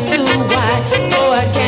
too wide for I can't.